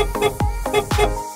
Ha ha ha ha!